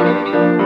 Música